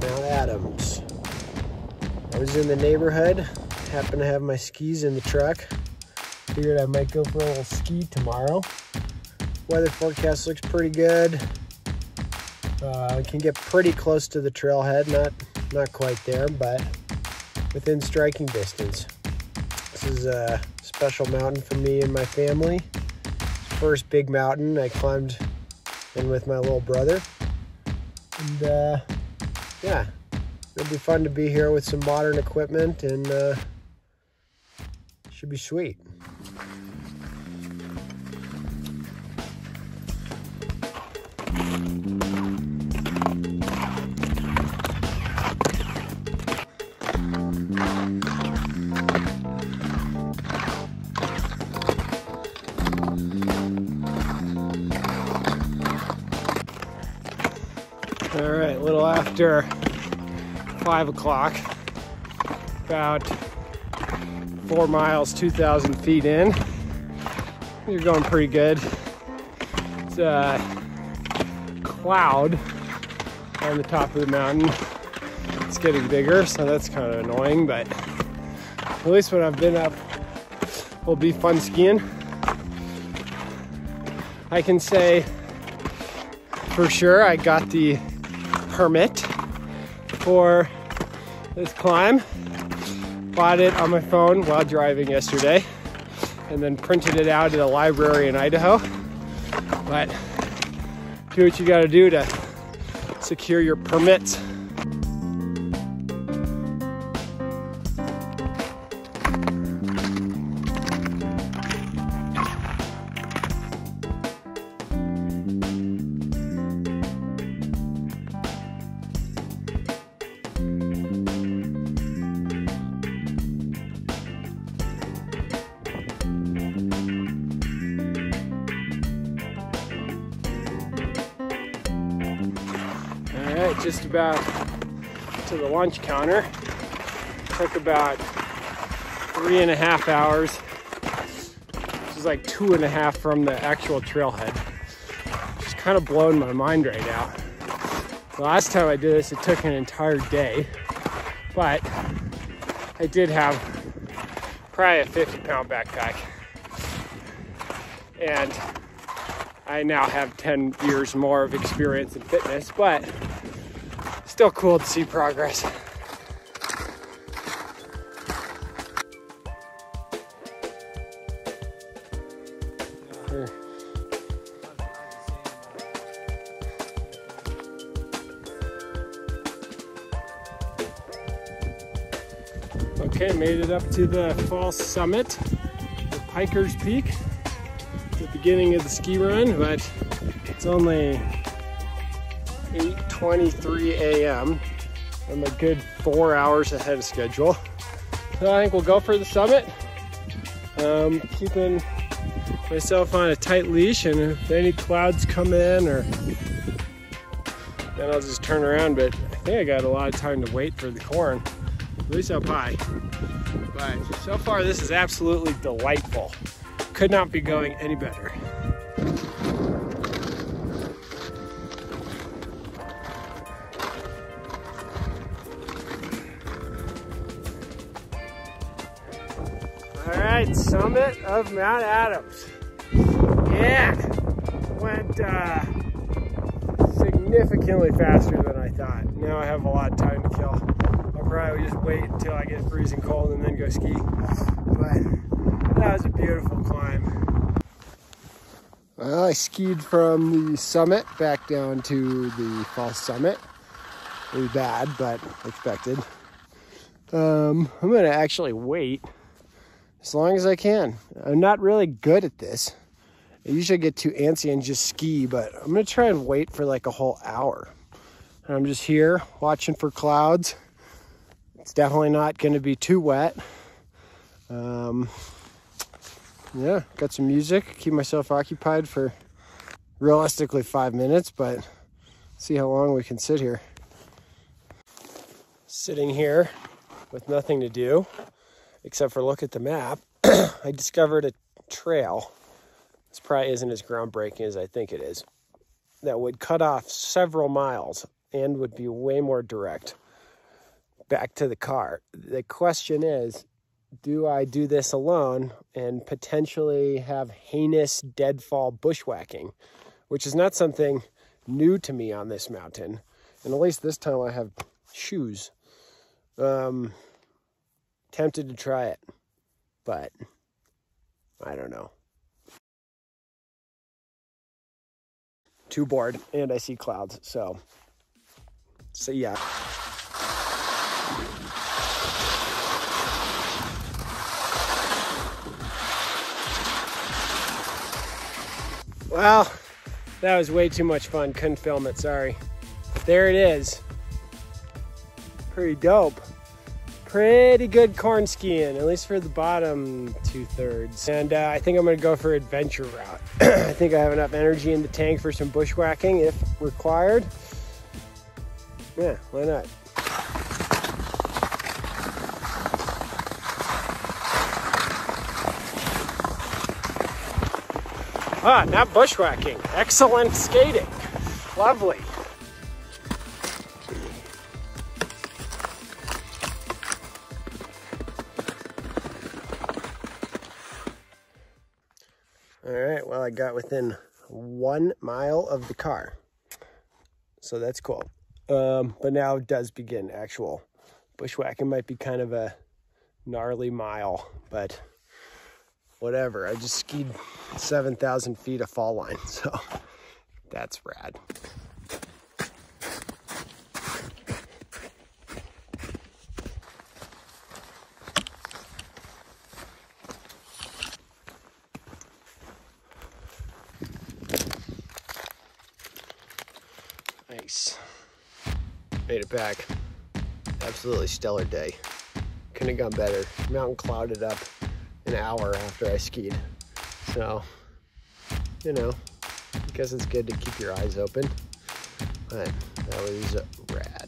Mount Adams. I was in the neighborhood, happened to have my skis in the truck. Figured I might go for a little ski tomorrow. Weather forecast looks pretty good. Uh, can get pretty close to the trailhead, not not quite there, but within striking distance. This is a special mountain for me and my family. First big mountain I climbed in with my little brother. And uh, yeah, it'll be fun to be here with some modern equipment and uh, should be sweet. All right, a little after five o'clock, about four miles, 2,000 feet in. You're going pretty good. It's a cloud on the top of the mountain. It's getting bigger, so that's kind of annoying, but at least when I've been up, will be fun skiing. I can say for sure I got the permit for this climb. Bought it on my phone while driving yesterday and then printed it out at a library in Idaho. But do what you gotta do to secure your permits. Just about to the lunch counter. Took about three and a half hours, which is like two and a half from the actual trailhead. Just kind of blowing my mind right now. The last time I did this, it took an entire day, but I did have probably a 50 pound backpack. And I now have 10 years more of experience in fitness, but still cool to see progress. Okay, made it up to the false summit, the Piker's Peak, the beginning of the ski run, but it's only 8.23 a.m. I'm a good four hours ahead of schedule. So I think we'll go for the summit. Um, keeping myself on a tight leash and if any clouds come in or then I'll just turn around. But I think I got a lot of time to wait for the corn, at least up high. But so far this is absolutely delightful. Could not be going any better. Summit of Mount Adams. Yeah, went uh, significantly faster than I thought. Now I have a lot of time to kill. I'll probably just wait until I get freezing cold and then go ski. But that was a beautiful climb. Well, I skied from the summit back down to the false summit. Pretty bad, but expected. Um, I'm gonna actually wait as long as I can. I'm not really good at this. I usually get too antsy and just ski, but I'm gonna try and wait for like a whole hour. And I'm just here watching for clouds. It's definitely not gonna be too wet. Um, yeah, got some music, keep myself occupied for realistically five minutes, but see how long we can sit here. Sitting here with nothing to do except for look at the map, I discovered a trail. This probably isn't as groundbreaking as I think it is. That would cut off several miles and would be way more direct. Back to the car. The question is do I do this alone and potentially have heinous deadfall bushwhacking, which is not something new to me on this mountain. And at least this time I have shoes. Um, tempted to try it, but I don't know. Too bored, and I see clouds, so so yeah. Well, that was way too much fun. Couldn't film it, sorry. There it is. Pretty dope. Pretty good corn skiing, at least for the bottom two thirds. And uh, I think I'm gonna go for adventure route. I think I have enough energy in the tank for some bushwhacking if required. Yeah, why not? Ah, not bushwhacking. Excellent skating. Lovely. Well, I got within one mile of the car. So that's cool. Um, but now it does begin actual bushwhacking. Might be kind of a gnarly mile, but whatever. I just skied 7,000 feet of fall line, so that's rad. Nice. Made it back. Absolutely stellar day. Couldn't have gone better. Mountain clouded up an hour after I skied. So, you know, I guess it's good to keep your eyes open. But that was rad.